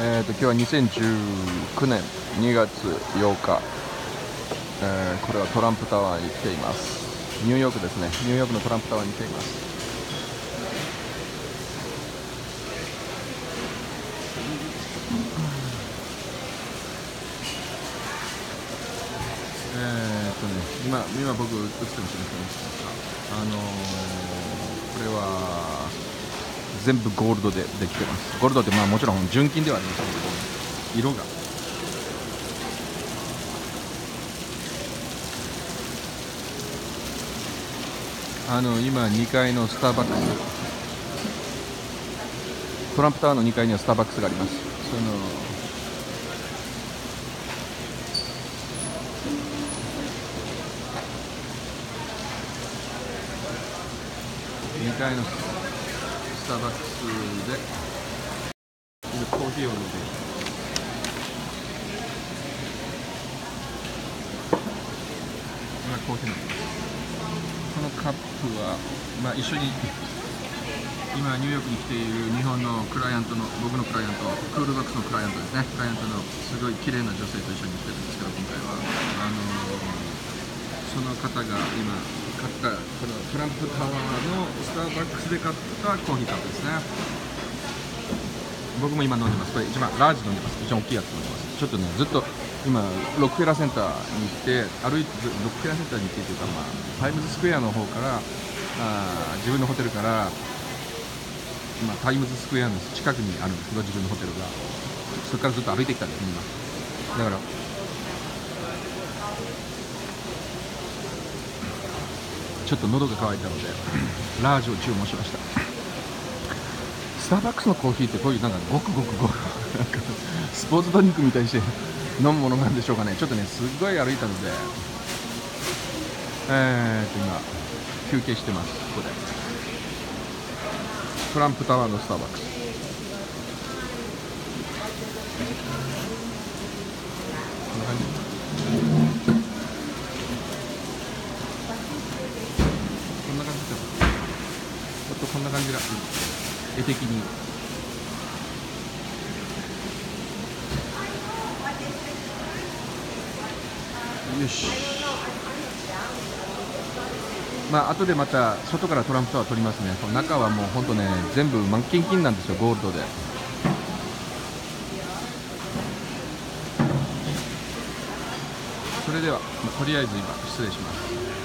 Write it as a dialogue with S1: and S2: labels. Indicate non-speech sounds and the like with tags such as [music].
S1: えー、と今日は2019年2月8日、えーこれはトランプタワーに来ています。ニューヨークですね。ニューヨークのトランプタワーに来ています。えー、とね今今僕映ってるかもしれませんあのーこれは全部ゴールドでできてます。ゴールドってまあもちろん純金ではありませんけど色が。あの今2階のスターバックス。トランプタワーの2階にはスターバックスがあります。その2階のターバックスでコーヒーを飲んでいます今コーヒー飲んです。このカップは、まあ、一緒に今ニューヨークに来ている日本のクライアントの僕のクライアントクールバックスのクライアントですね。クライアントのすごい綺麗な女性と一緒に来てるんですけど今回は。あのその方が今買ったこのトランプタワーのスターバックスで買ったコーヒーカップですね。僕も今飲んでます。これ一番ラージ飲んでます。一番大きいやつ飲んでます。ちょっとねずっと今ロックフェラーセンターに行って歩いてロックフェラーセンターに行ってというか、まあ、タイムズスクエアの方からあ自分のホテルから今タイムズスクエアの近くにあるんですけど自分のホテルが。そこからずっと歩いてきたんです今。だからちょっと喉が渇いたので [clears throat] ラージを注文しました。スターバックスのコーヒーってこういうなんかごくごくごくスポーツドリンクみたいにして飲むものなんでしょうかね。ちょっとねすっごい歩いたのでえーと今休憩してます。ここで。トランプタワーのスターバックス。こんな感じこんな感じだちょっとこんな感じが絵的に。よし。まあ後でまた外からトランプタワー撮りますね。中はもう本当ね全部満金金なんですよゴールドで。それでは、とりあえず今失礼します。